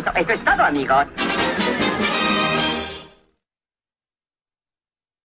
eso, es todo, amigos.